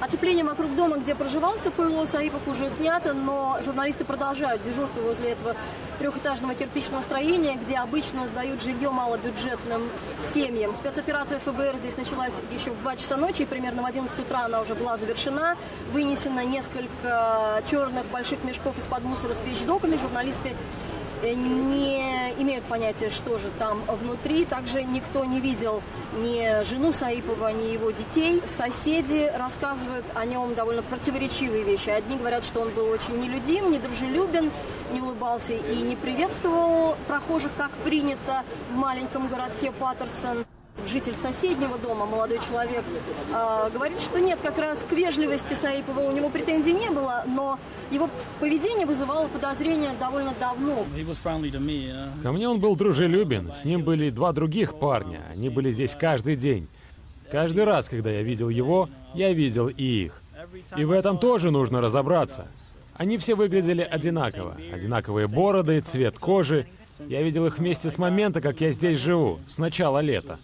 Оцепление вокруг дома, где проживал Сафуило Саипов, уже снято, но журналисты продолжают дежурство возле этого трехэтажного кирпичного строения, где обычно сдают жилье малобюджетным семьям. Спецоперация ФБР здесь началась еще в 2 часа ночи, и примерно в 11 утра она уже была завершена. Вынесено несколько черных больших мешков из-под мусора с вещдоками. Журналисты э, не имеют понятия, что же там внутри. Также никто не видел ни жену Саипова, ни его детей. Соседи рассказывают о нем довольно противоречивые вещи. Одни говорят, что он был очень нелюдим, недружелюбен, не улыбался и не приветствовал прохожих, как принято в маленьком городке Паттерсон житель соседнего дома, молодой человек, э, говорит, что нет, как раз к вежливости Саипова у него претензий не было, но его поведение вызывало подозрения довольно давно. Ко мне он был дружелюбен, с ним были два других парня, они были здесь каждый день. Каждый раз, когда я видел его, я видел и их. И в этом тоже нужно разобраться. Они все выглядели одинаково. Одинаковые бороды, цвет кожи. Я видел их вместе с момента, как я здесь живу, с начала лета.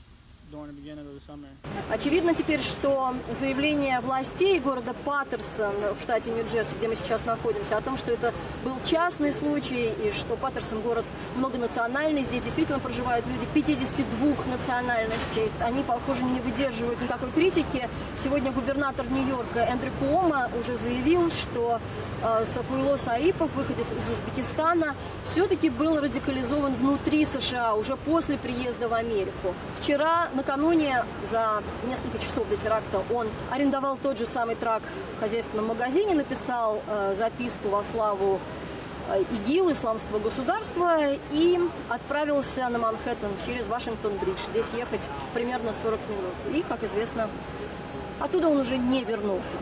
Очевидно теперь, что заявление властей города Паттерсон в штате Нью-Джерси, где мы сейчас находимся, о том, что это был частный случай и что Паттерсон город многонациональный, здесь действительно проживают люди 52 национальностей. Они, похоже, не выдерживают никакой критики. Сегодня губернатор Нью-Йорка Эндрю Куома уже заявил, что э, Сафуило Саипов, выходец из Узбекистана, все-таки был радикализован внутри США уже после приезда в Америку. Вчера, накануне, за несколько часов до теракта он арендовал тот же самый трак в хозяйственном магазине, написал э, записку во славу э, ИГИЛ, Исламского государства, и отправился на Манхэттен через Вашингтон-Бридж. Здесь ехать примерно 40 минут. И, как известно, оттуда он уже не вернулся.